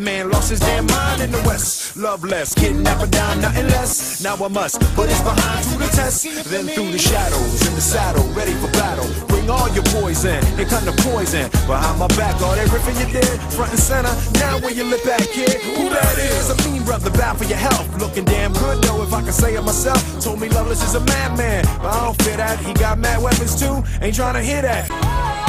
man lost his damn mind in the West. Love less, kidnapper down, nothing less. Now I must put his behind to the test. Then through the shadows in the saddle, ready for battle. Bring all your poison, they kind of poison. Behind my back, all that ripping you did, front and center. Now when you look back, kid, who that is? A mean brother, bad for your health. Looking damn good though, if I can say it myself. Told me Loveless is a madman, but I don't fear that. He got mad weapons too, ain't trying to hear that.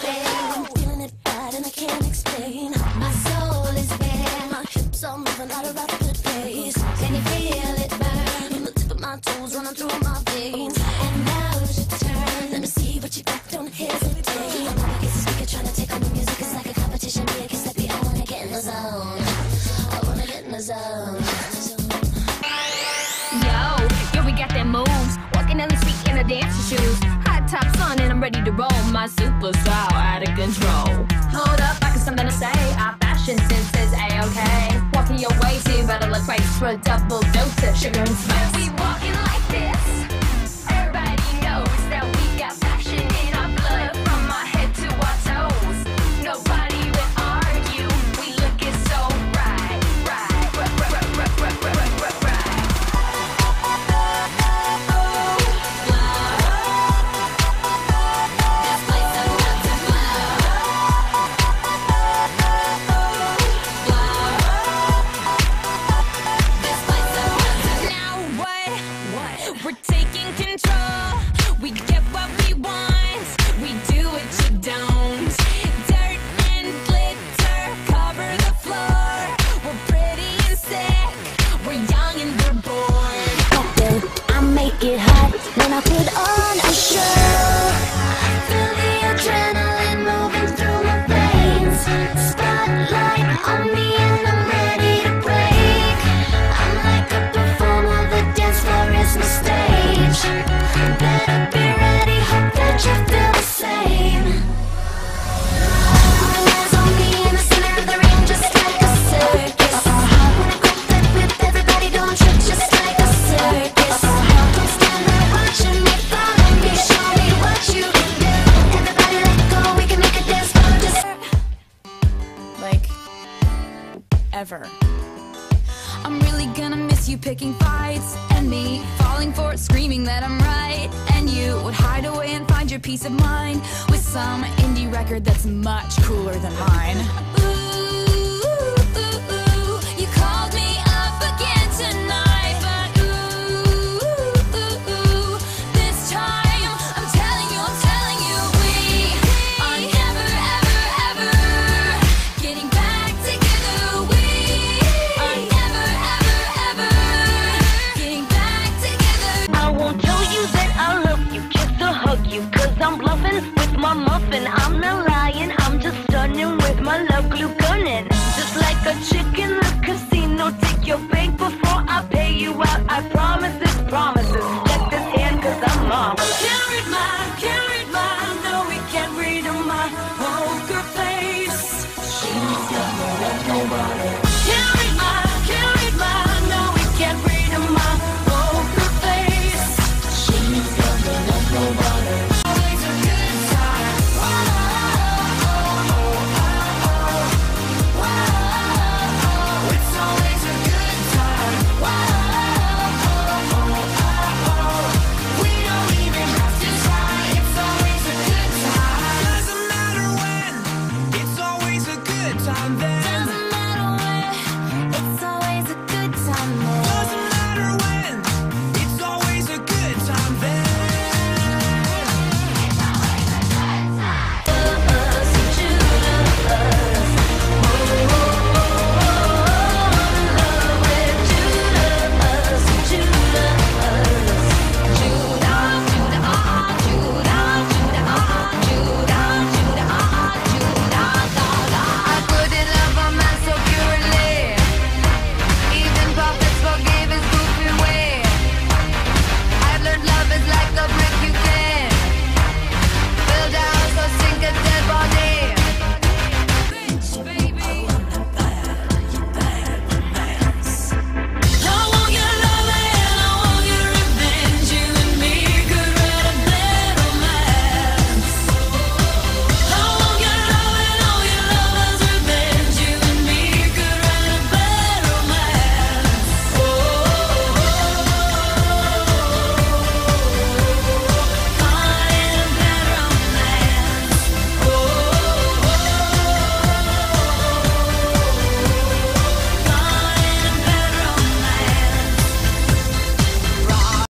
stay. to roll. My super soul out of control. Hold up, I got something to say. Our fashion sense is a-okay. Walking your way, so better look right for a double dose of sugar and spice. We walking like get hot when I put on a show. Feel the adrenaline moving through my veins. Spotlight on me and I'm ready to break. I'm like a performer, the dance floor is my stage. Better be ever. I'm really gonna miss you picking fights and me falling for it, screaming that I'm right. And you would hide away and find your peace of mind with some indie record that's much cooler than mine. Ooh, before I pay you out. I promise this, promises.